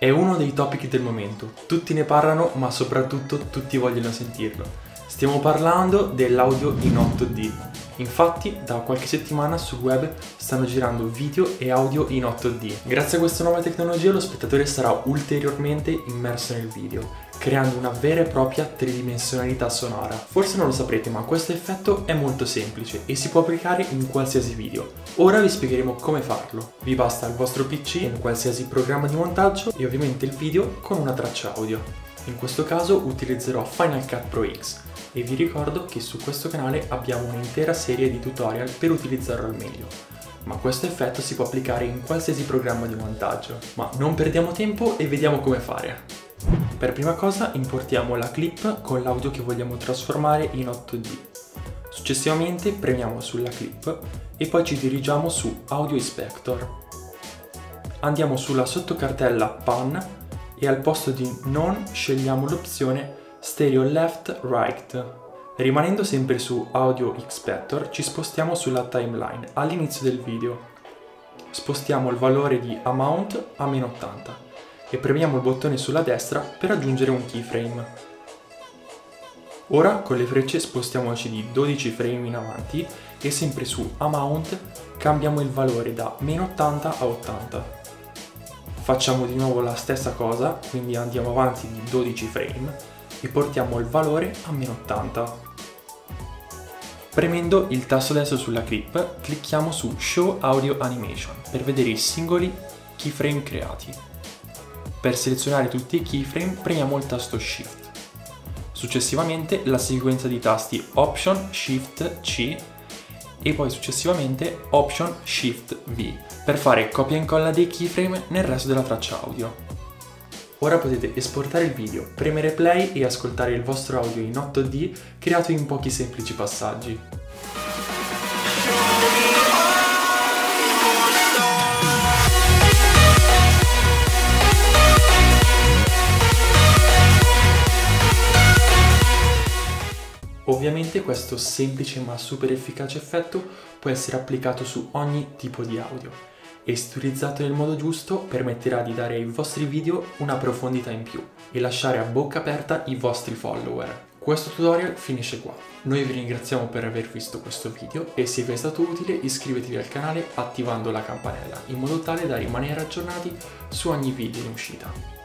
È uno dei topic del momento, tutti ne parlano ma soprattutto tutti vogliono sentirlo. Stiamo parlando dell'audio in 8D. Infatti da qualche settimana sul web stanno girando video e audio in 8D. Grazie a questa nuova tecnologia lo spettatore sarà ulteriormente immerso nel video creando una vera e propria tridimensionalità sonora. Forse non lo saprete, ma questo effetto è molto semplice e si può applicare in qualsiasi video. Ora vi spiegheremo come farlo. Vi basta il vostro PC, un qualsiasi programma di montaggio e ovviamente il video con una traccia audio. In questo caso utilizzerò Final Cut Pro X e vi ricordo che su questo canale abbiamo un'intera serie di tutorial per utilizzarlo al meglio. Ma questo effetto si può applicare in qualsiasi programma di montaggio. Ma non perdiamo tempo e vediamo come fare. Per prima cosa importiamo la clip con l'audio che vogliamo trasformare in 8D. Successivamente premiamo sulla clip e poi ci dirigiamo su Audio Inspector. Andiamo sulla sottocartella Pan e al posto di Non scegliamo l'opzione Stereo Left Right. Rimanendo sempre su Audio Inspector ci spostiamo sulla timeline all'inizio del video. Spostiamo il valore di Amount a meno 80 e premiamo il bottone sulla destra per aggiungere un keyframe. Ora con le frecce spostiamoci di 12 frame in avanti e sempre su Amount cambiamo il valore da meno 80 a 80. Facciamo di nuovo la stessa cosa, quindi andiamo avanti di 12 frame e portiamo il valore a meno 80. Premendo il tasto destro sulla clip, clicchiamo su Show Audio Animation per vedere i singoli keyframe creati. Per selezionare tutti i keyframe premiamo il tasto Shift. Successivamente la sequenza di tasti Option Shift C e poi successivamente Option Shift V per fare copia e incolla dei keyframe nel resto della traccia audio. Ora potete esportare il video, premere play e ascoltare il vostro audio in 8D creato in pochi semplici passaggi. Ovviamente questo semplice ma super efficace effetto può essere applicato su ogni tipo di audio e se utilizzato nel modo giusto permetterà di dare ai vostri video una profondità in più e lasciare a bocca aperta i vostri follower. Questo tutorial finisce qua. Noi vi ringraziamo per aver visto questo video e se vi è stato utile iscrivetevi al canale attivando la campanella in modo tale da rimanere aggiornati su ogni video in uscita.